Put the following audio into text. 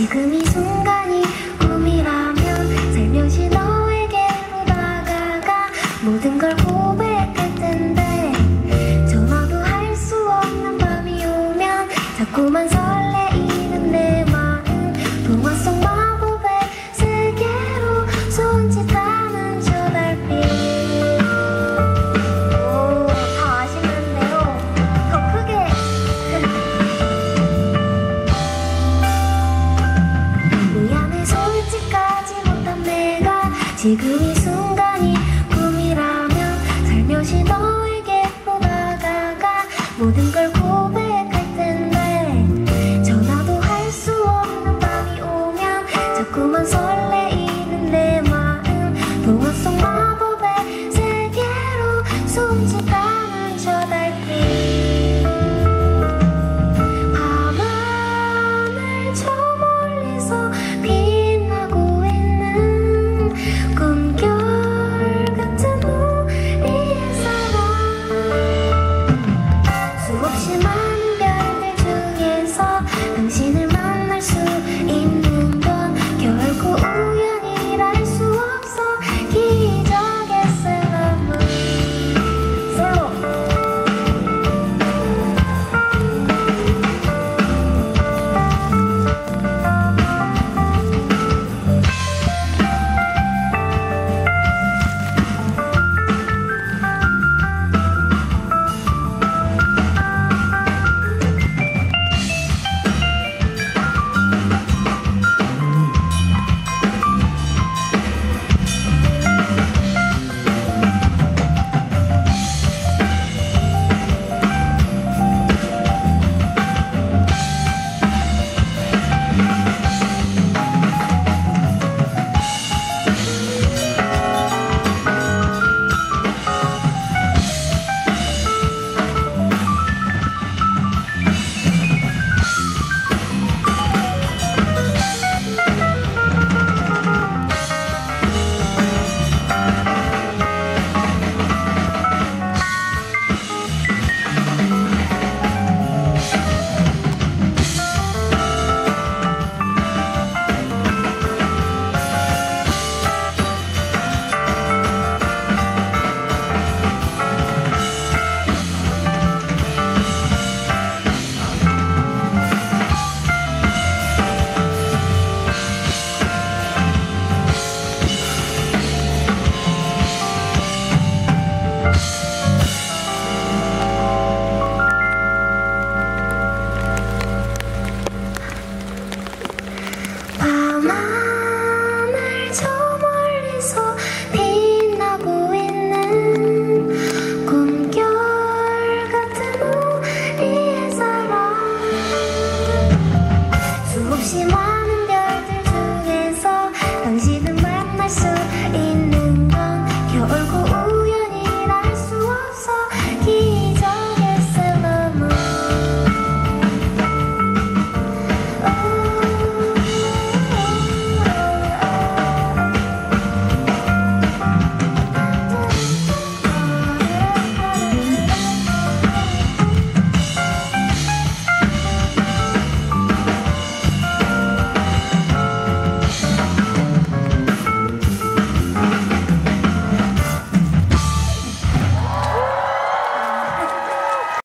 지금 이 순간이 꿈이라면 살며시 너에게로 다가가 모든 걸 고백할 텐데. 전화도 할 수 없는 밤이 오면 자꾸만 설레이는 내 마음. 동화 속 마법의 세계로 손짓하 지금